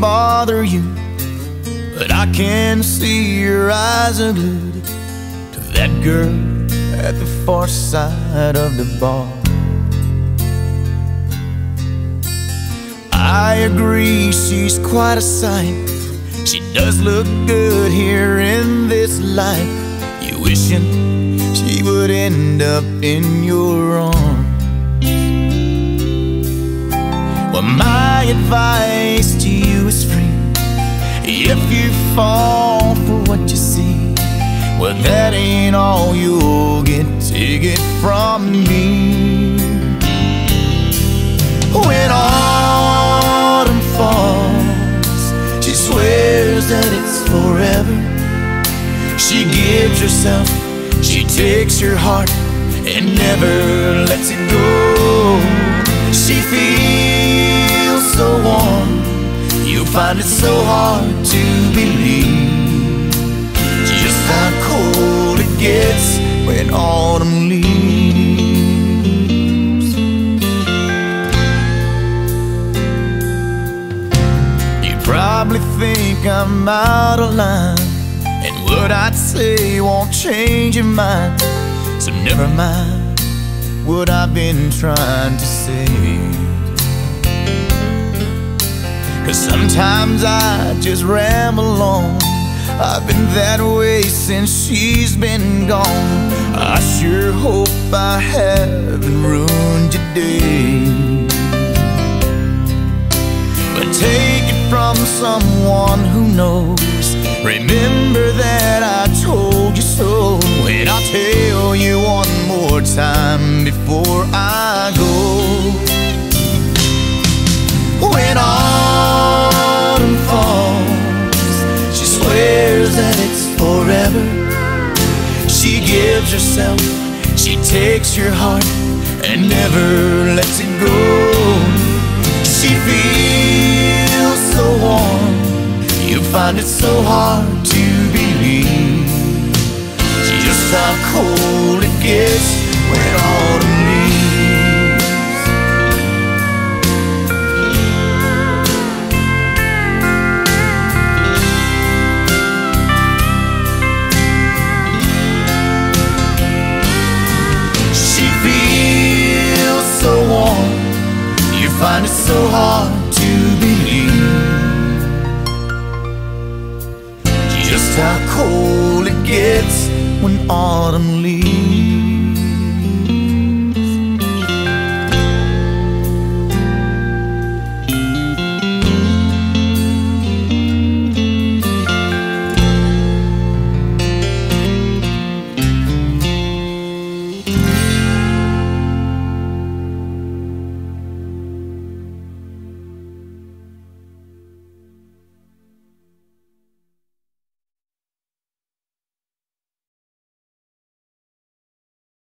bother you, but I can see your eyes are glued to that girl at the far side of the bar. I agree, she's quite a sight. She does look good here in this life. You wishing she would end up in your arms. Well, my advice to you. If you fall for what you see, well, that ain't all you'll get. Take it from me. When autumn falls, she swears that it's forever. She gives herself, she takes your heart and never lets it go. She feels so warm, find it so hard to believe just how cold it gets when autumn leaves. You probably think I'm out of line, and what I'd say won't change your mind. So never mind what I've been trying to say. Cause sometimes I just ramble on. I've been that way since she's been gone. I sure hope I haven't ruined your day. But take it from someone who knows. Remember that I told you so. And I'll tell you one more time before I go. When autumn herself, she takes your heart and never lets it go. She feels so warm, you find it so hard to believe. Just how cold it gets when autumn find it so hard to believe just how cold it gets when autumn leaves.